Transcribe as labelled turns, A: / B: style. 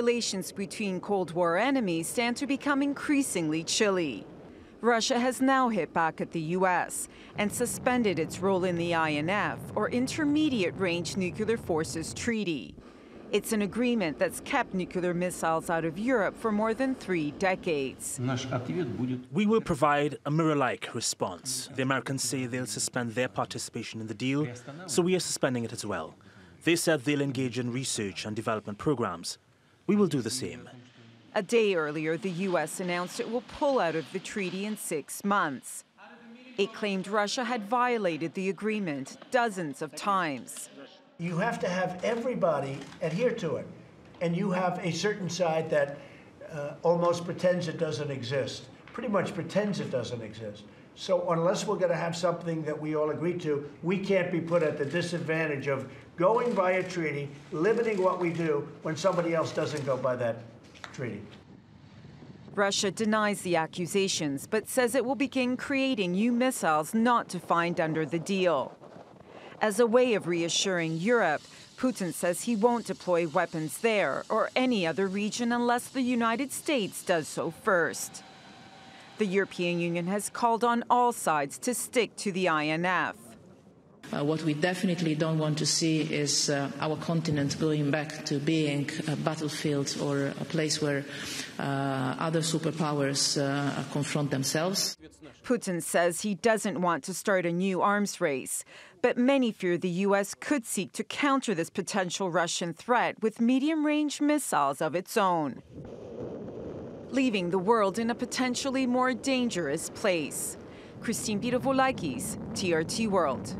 A: relations between Cold War enemies stand to become increasingly chilly. Russia has now hit back at the U.S. and suspended its role in the INF, or Intermediate Range Nuclear Forces Treaty. It's an agreement that's kept nuclear missiles out of Europe for more than three decades.
B: We will provide a mirror like response. The Americans say they'll suspend their participation in the deal, so we are suspending it as well. They said they'll engage in research and development programs. We will do the same.
A: A day earlier, the U.S. announced it will pull out of the treaty in six months. It claimed Russia had violated the agreement dozens of times.
C: You have to have everybody adhere to it. And you have a certain side that uh, almost pretends it doesn't exist, pretty much pretends it doesn't exist. So unless we're going to have something that we all agree to, we can't be put at the disadvantage of going by a treaty, limiting what we do when somebody else doesn't go by that treaty.
A: Russia denies the accusations, but says it will begin creating new missiles not defined under the deal. As a way of reassuring Europe, Putin says he won't deploy weapons there or any other region unless the United States does so first. The European Union has called on all sides to stick to the INF.
D: Uh, what we definitely don't want to see is uh, our continent going back to being a battlefield or a place where uh, other superpowers uh, confront themselves.
A: Putin says he doesn't want to start a new arms race, but many fear the U.S. could seek to counter this potential Russian threat with medium range missiles of its own, leaving the world in a potentially more dangerous place. Christine Pirovolakis, TRT World.